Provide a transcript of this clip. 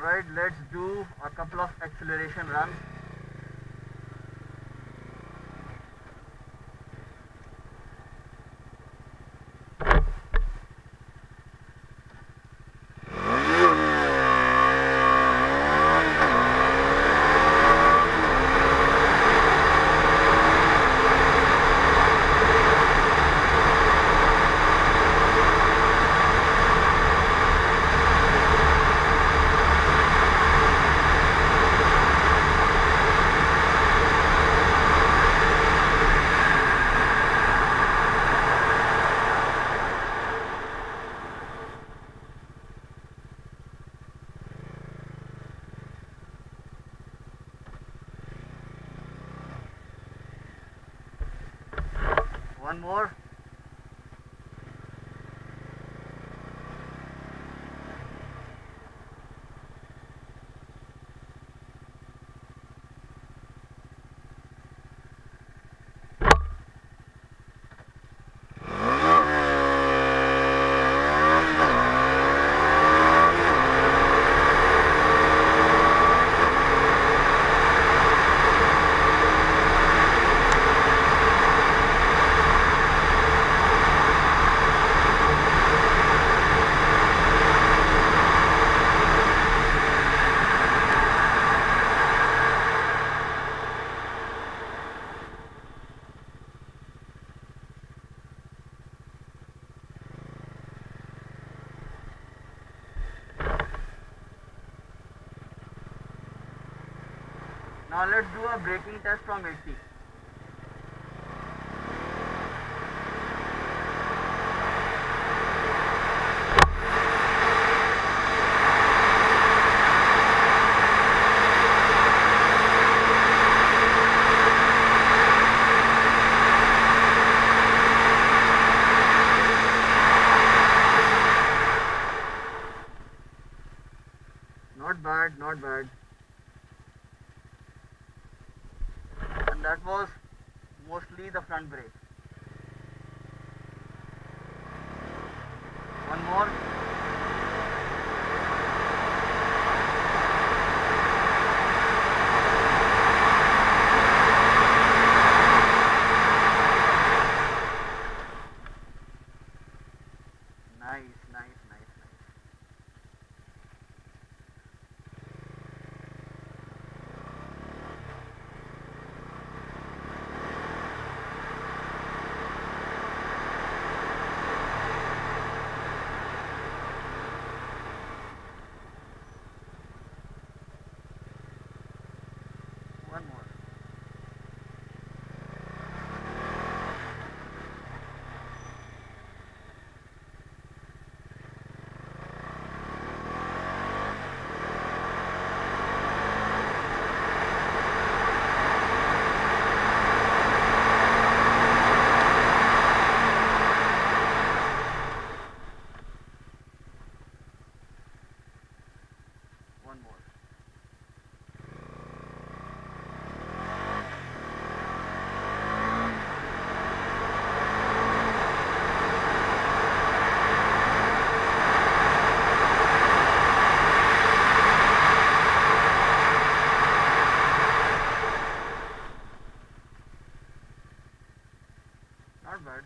Alright, let's do a couple of acceleration runs. One more. Now let's do a braking test from 80. Not bad, not bad. That was mostly the front brake. One more. one more. Harvard